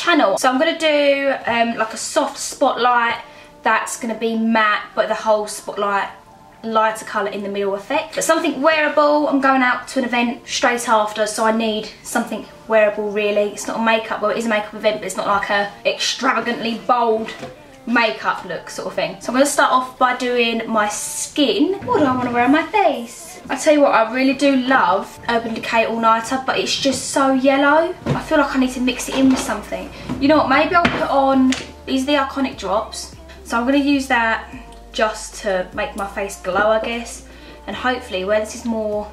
channel. So I'm going to do um, like a soft spotlight that's going to be matte but the whole spotlight lighter colour in the middle effect. But something wearable, I'm going out to an event straight after so I need something wearable really. It's not a makeup, well it is a makeup event but it's not like a extravagantly bold makeup look sort of thing. So I'm going to start off by doing my skin. What do I want to wear on my face? I tell you what, I really do love Urban Decay All Nighter, but it's just so yellow. I feel like I need to mix it in with something. You know what, maybe I'll put on, these are the Iconic drops. So I'm going to use that just to make my face glow, I guess. And hopefully, where this is more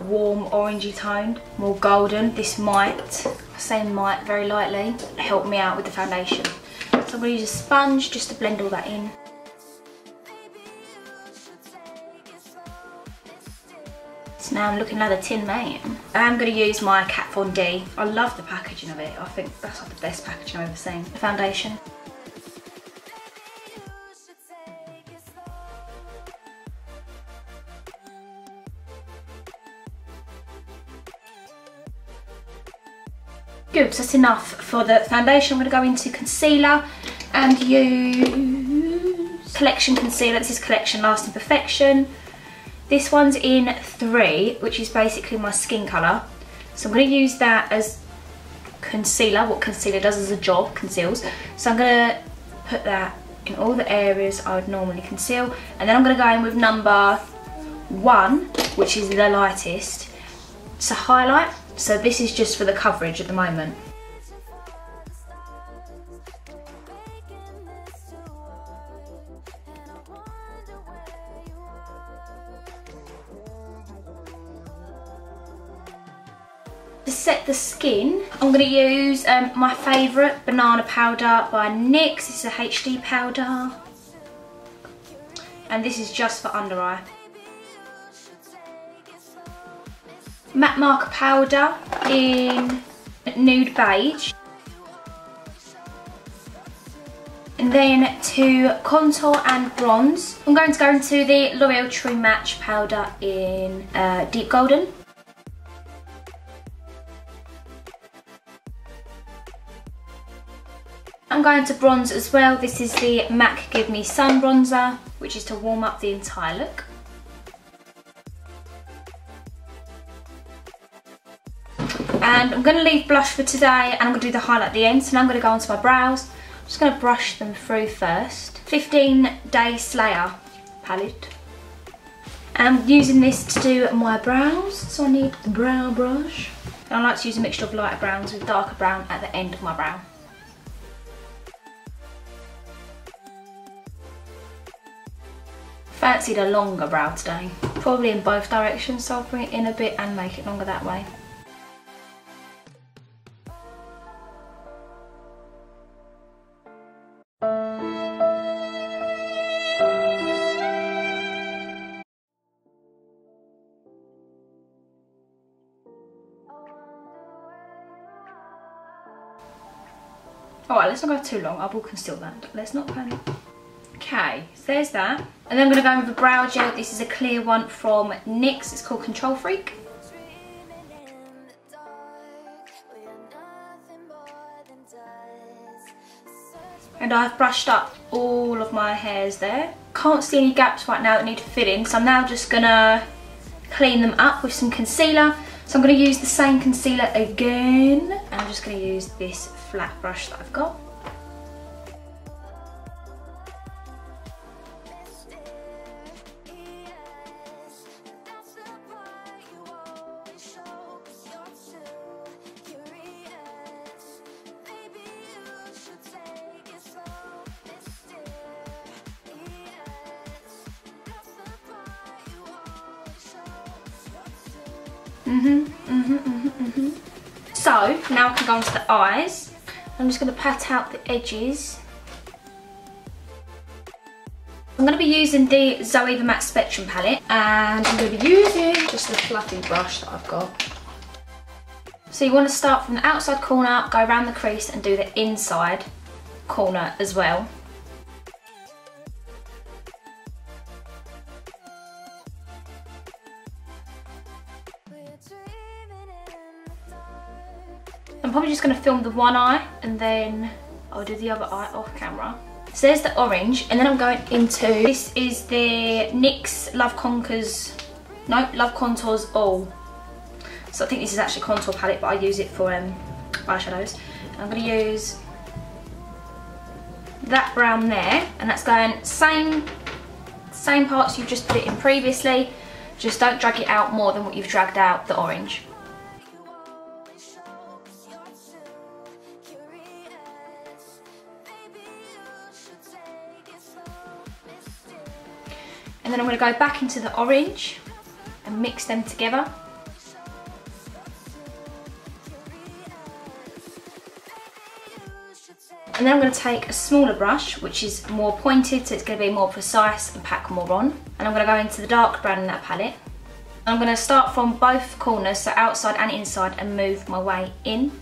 warm orangey toned, more golden, this might, I say might very lightly, help me out with the foundation. So I'm going to use a sponge just to blend all that in. So now I'm looking like a tin man. I'm going to use my Kat Von D. I love the packaging of it. I think that's like the best packaging I've ever seen. The foundation. Good, so that's enough for the foundation. I'm going to go into concealer and use Collection Concealer. This is Collection Lasting Perfection. This one's in 3, which is basically my skin colour. So I'm going to use that as concealer. What concealer does as a job, conceals. So I'm going to put that in all the areas I would normally conceal. And then I'm going to go in with number 1, which is the lightest, to highlight. So this is just for the coverage at the moment. To set the skin, I'm going to use um, my favourite banana powder by NYX. This is a HD powder. And this is just for under eye. Matte maker powder in nude beige. And then to contour and bronze, I'm going to go into the L'Oreal True Match powder in uh, deep golden. I'm going to bronze as well. This is the MAC Give Me Sun Bronzer, which is to warm up the entire look. And I'm going to leave blush for today and I'm going to do the highlight at the end. So now I'm going to go onto my brows. I'm just going to brush them through first. 15 Day Slayer palette. And I'm using this to do my brows. So I need the brow brush. And I like to use a mixture of lighter browns with darker brown at the end of my brow. Fancied a longer brow today. Probably in both directions, so I'll bring it in a bit and make it longer that way. Alright, let's not go too long. I will conceal that. Let's not panic. Okay, so there's that. And then I'm going to go in with a brow gel. This is a clear one from NYX. It's called Control Freak. And I've brushed up all of my hairs there. Can't see any gaps right now that need to fill in. So I'm now just going to clean them up with some concealer. So I'm going to use the same concealer again. And I'm just going to use this flat brush that I've got. Mm-hmm, mm-hmm, mm-hmm, mm-hmm. So, now I can go on to the eyes. I'm just going to pat out the edges. I'm going to be using the Zoeva Matte Spectrum palette and I'm going to be using just the fluffy brush that I've got. So you want to start from the outside corner, go around the crease and do the inside corner as well. Probably just going to film the one eye and then I'll do the other eye off camera. So there's the orange and then I'm going into, this is the NYX Love Conquers, no, Love Contours All. So I think this is actually contour palette but I use it for um, eyeshadows. I'm going to use that brown there and that's going same same parts you've just put it in previously just don't drag it out more than what you've dragged out the orange and then I'm going to go back into the orange and mix them together And then I'm going to take a smaller brush, which is more pointed, so it's going to be more precise and pack more on. And I'm going to go into the dark brown in that palette. I'm going to start from both corners, so outside and inside, and move my way in.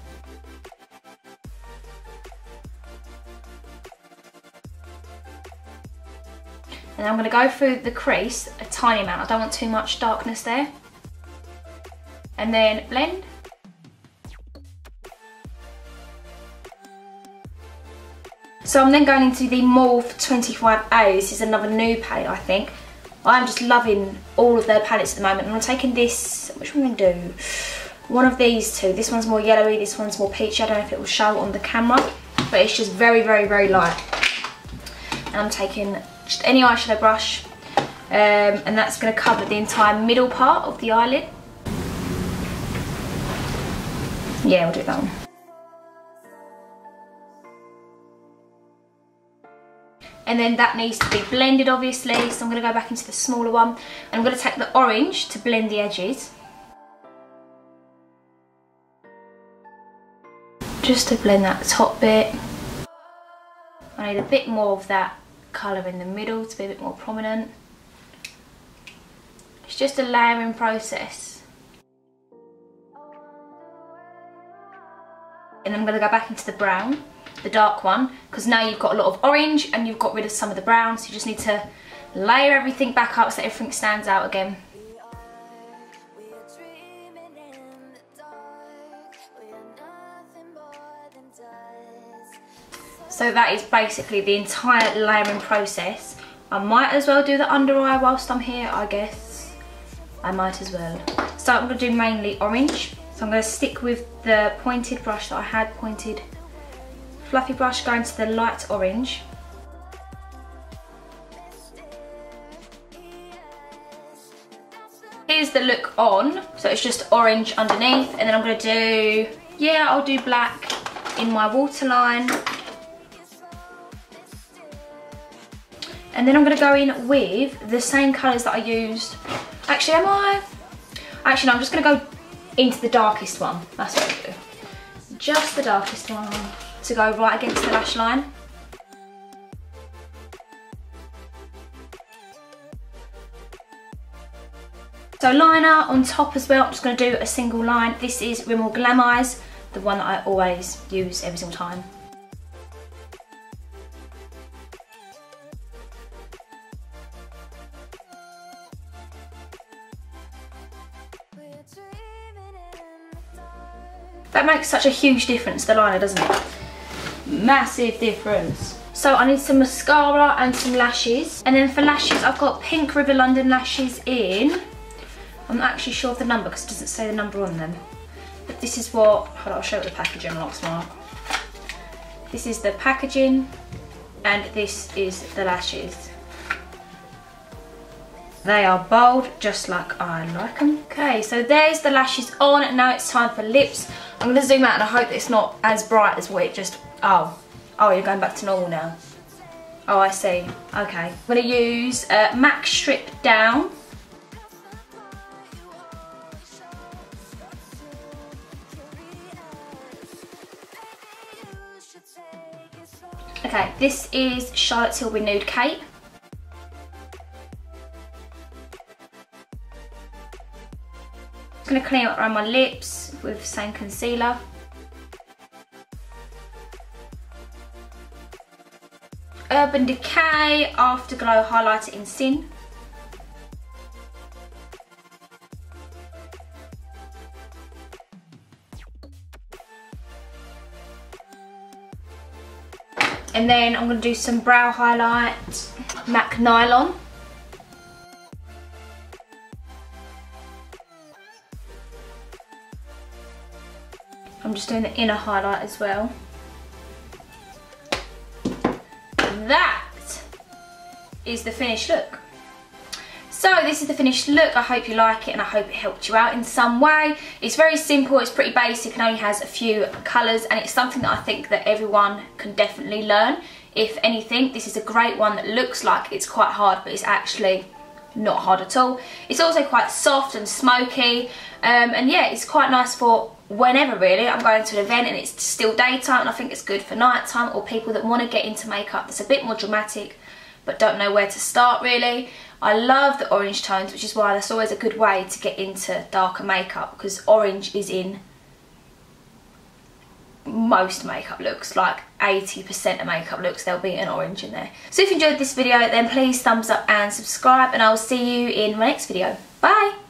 And I'm going to go through the crease a tiny amount. I don't want too much darkness there. And then blend. So I'm then going into the Morphe 25A. This is another new palette, I think. I'm just loving all of their palettes at the moment. And I'm taking this, which one am going to do? One of these two. This one's more yellowy, this one's more peachy. I don't know if it will show on the camera, but it's just very, very, very light. And I'm taking just any eyeshadow brush, um, and that's going to cover the entire middle part of the eyelid. Yeah, we'll do that one. and then that needs to be blended obviously so I'm going to go back into the smaller one and I'm going to take the orange to blend the edges just to blend that top bit I need a bit more of that colour in the middle to be a bit more prominent it's just a layering process and I'm going to go back into the brown the dark one because now you've got a lot of orange and you've got rid of some of the brown so you just need to layer everything back up so everything stands out again. So that is basically the entire layering process. I might as well do the under eye whilst I'm here, I guess. I might as well. So I'm to do mainly orange. So I'm going to stick with the pointed brush that I had pointed fluffy brush going to the light orange. Here's the look on, so it's just orange underneath, and then I'm going to do, yeah, I'll do black in my waterline. And then I'm going to go in with the same colours that I used. Actually, am I? Actually, no, I'm just going to go into the darkest one. That's what I do. Just the darkest one to go right against the lash line. So liner on top as well, I'm just going to do a single line. This is Rimmel Glam Eyes, the one that I always use every single time. That makes such a huge difference, the liner, doesn't it? massive difference. So I need some mascara and some lashes. And then for lashes, I've got Pink River London lashes in. I'm not actually sure of the number because it doesn't say the number on them. But this is what, hold on, I'll show you the packaging, looks smart. This is the packaging and this is the lashes. They are bold, just like I like them. Okay, so there's the lashes on. Now it's time for lips. I'm going to zoom out and I hope it's not as bright as what it just Oh, oh, you're going back to normal now. Oh, I see. Okay. I'm going to use uh, MAC Strip Down. Okay, this is Charlotte Tilbury Nude Kate. I'm going to clean up around my lips with same concealer. Urban Decay Afterglow Highlighter in Sin. And then I'm going to do some brow highlight MAC Nylon. I'm just doing the inner highlight as well. That is the finished look. So this is the finished look. I hope you like it and I hope it helped you out in some way. It's very simple, it's pretty basic and only has a few colours and it's something that I think that everyone can definitely learn. If anything, this is a great one that looks like it's quite hard but it's actually not hard at all. It's also quite soft and smoky um, and yeah, it's quite nice for whenever really. I'm going to an event and it's still daytime and I think it's good for nighttime or people that want to get into makeup that's a bit more dramatic but don't know where to start really. I love the orange tones which is why that's always a good way to get into darker makeup because orange is in most makeup looks, like 80% of makeup looks, there'll be an orange in there. So if you enjoyed this video, then please thumbs up and subscribe, and I'll see you in my next video. Bye!